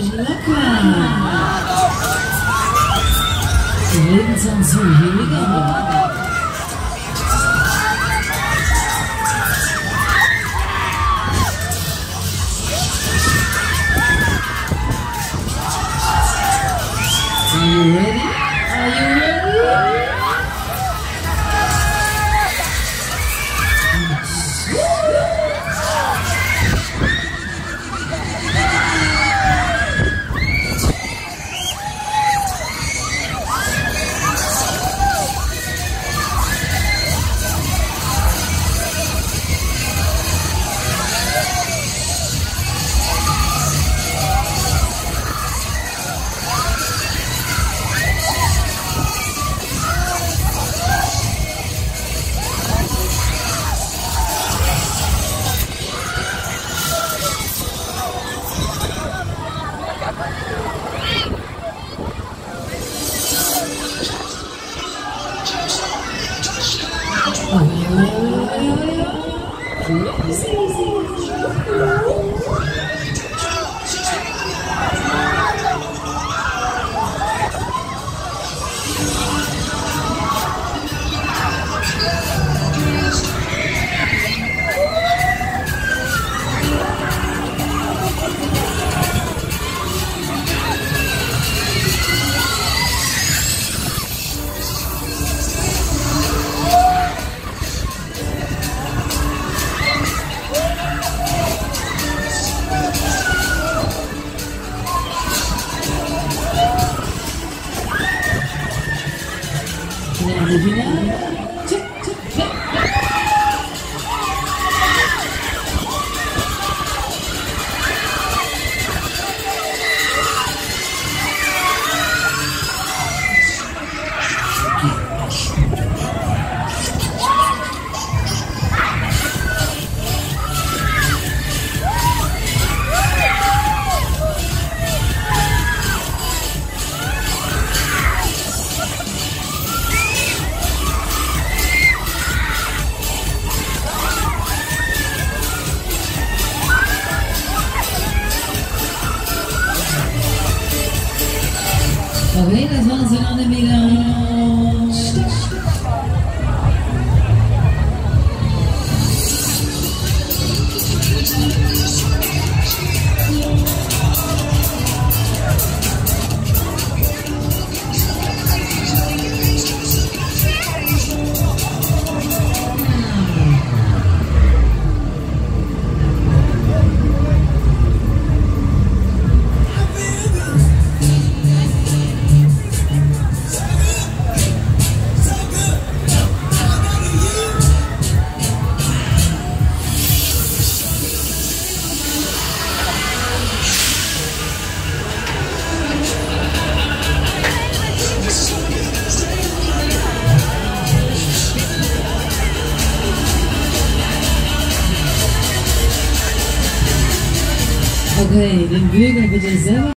locker. Die Lebenschance weniger. Are Thank you. Cek, cek, cek. Oké, dat was Oké, de buren hebben er zelf.